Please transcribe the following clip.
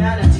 humanity.